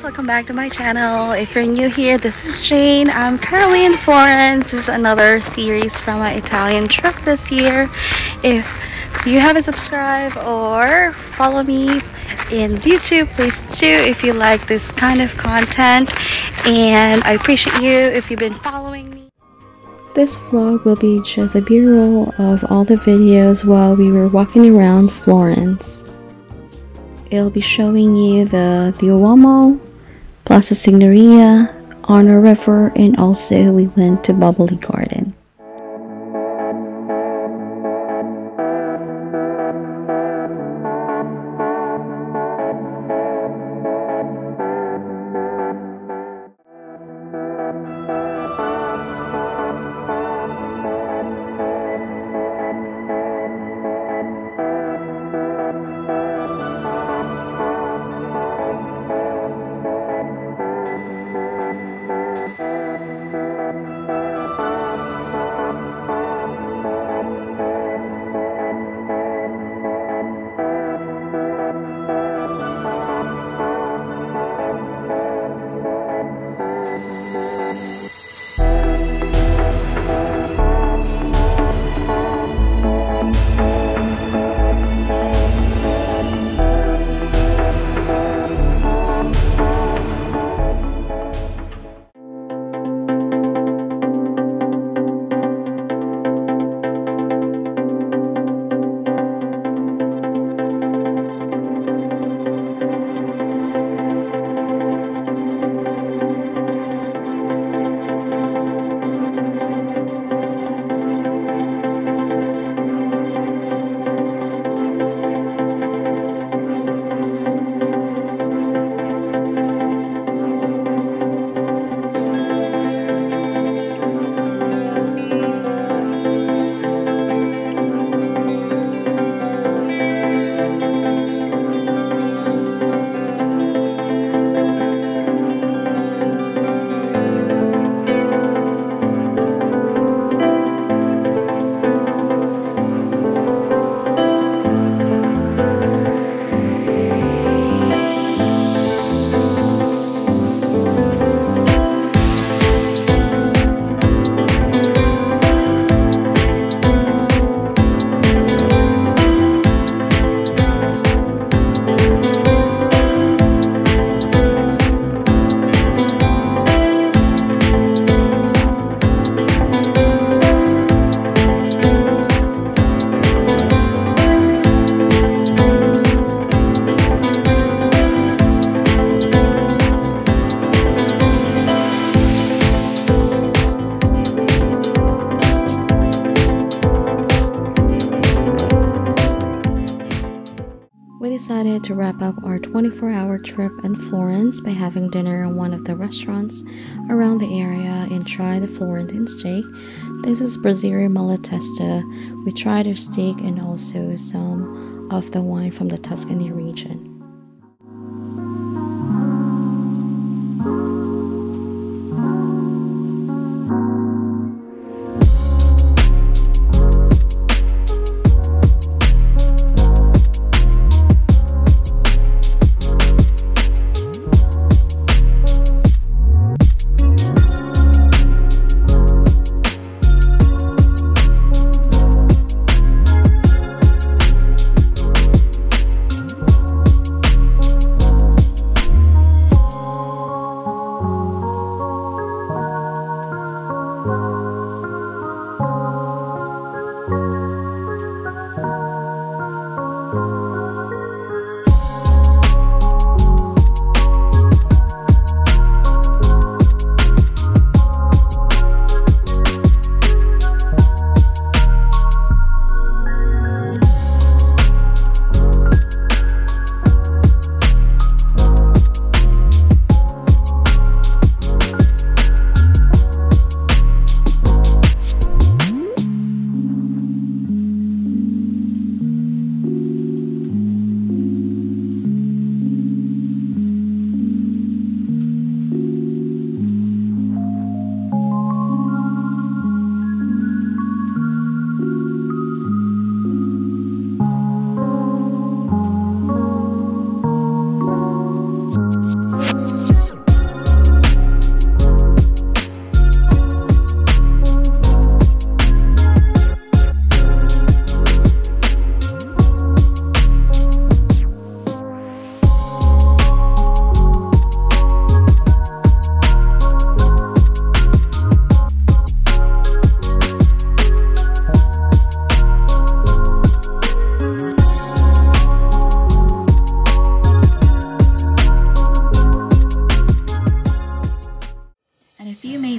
guys, welcome back to my channel. If you're new here, this is Jane. I'm currently in Florence. This is another series from my Italian trip this year. If you haven't subscribed or follow me in YouTube, please do if you like this kind of content. And I appreciate you if you've been following me. This vlog will be just a b-roll of all the videos while we were walking around Florence. It'll be showing you the Duomo, Piazza Signoria, Arno River, and also we went to Boboli Garden. Decided to wrap up our 24 hour trip in Florence by having dinner in one of the restaurants around the area and try the Florentine steak. This is Braciere Malatesta. We tried their steak and also some of the wine from the Tuscany region.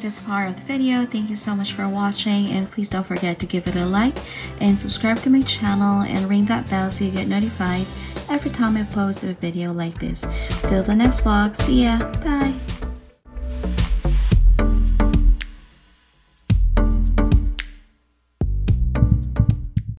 This part of the video, thank you so much for watching and please don't forget to give it a like and subscribe to my channel and ring that bell so you get notified every time I post a video like this. Till the next vlog, see ya, bye!